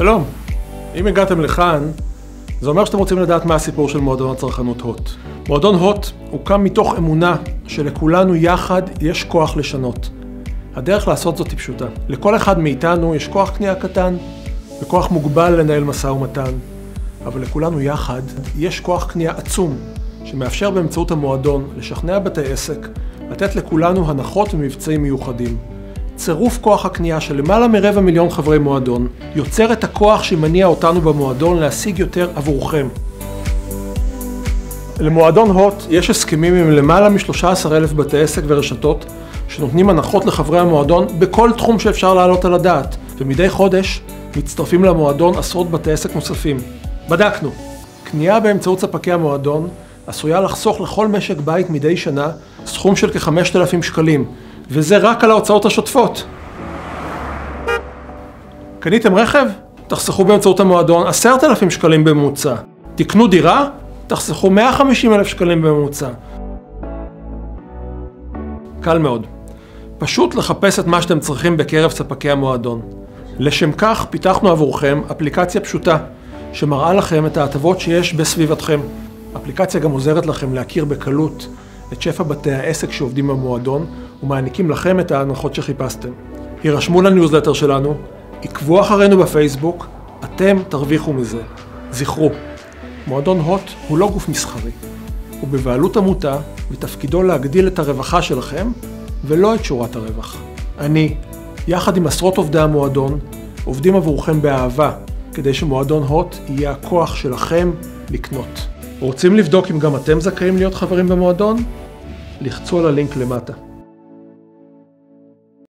שלום, אם הגעתם לכאן, זה אומר שאתם רוצים לדעת מה הסיפור של מועדון הצרכנות הוט. מועדון הוט הוקם מתוך אמונה שלכולנו יחד יש כוח לשנות. הדרך לעשות זאת היא פשוטה. לכל אחד מאיתנו יש כוח קנייה קטן וכוח מוגבל לנהל משא ומתן, אבל לכולנו יחד יש כוח קנייה עצום שמאפשר באמצעות המועדון לשכנע בתי עסק, לתת לכולנו הנחות ומבצעים מיוחדים. צירוף כוח הקנייה של למעלה מרבע מיליון חברי מועדון יוצר את הכוח שמניע אותנו במועדון להשיג יותר עבורכם. למועדון הוט יש הסכמים עם למעלה מ-13 אלף בתי עסק ורשתות שנותנים הנחות לחברי המועדון בכל תחום שאפשר להעלות על הדעת, ומדי חודש מצטרפים למועדון עשרות בתי עסק נוספים. בדקנו. קנייה באמצעות ספקי המועדון עשויה לחסוך לכל משק בית מדי שנה סכום של כ-5,000 שקלים, וזה רק על ההוצאות השוטפות. קניתם רכב? תחסכו באמצעות המועדון 10,000 שקלים בממוצע. תקנו דירה? תחסכו 150,000 שקלים בממוצע. קל מאוד. פשוט לחפש את מה שאתם צריכים בקרב ספקי המועדון. לשם כך פיתחנו עבורכם אפליקציה פשוטה, שמראה לכם את ההטבות שיש בסביבתכם. אפליקציה גם עוזרת לכם להכיר בקלות את שפע בתי העסק שעובדים במועדון ומעניקים לכם את ההנחות שחיפשתם. הירשמו לניוזלטר שלנו, עקבו אחרינו בפייסבוק, אתם תרוויחו מזה. זכרו, מועדון הוט הוא לא גוף מסחרי. הוא בבעלות עמותה ותפקידו להגדיל את הרווחה שלכם ולא את שורת הרווח. אני, יחד עם עשרות עובדי המועדון, עובדים עבורכם באהבה כדי שמועדון הוט יהיה הכוח שלכם לקנות. רוצים לבדוק אם גם אתם זכאים להיות חברים במועדון? לחצו על הלינק למטה.